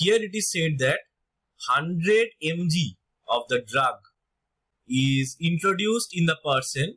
here it is said that 100 mg of the drug is introduced in the person.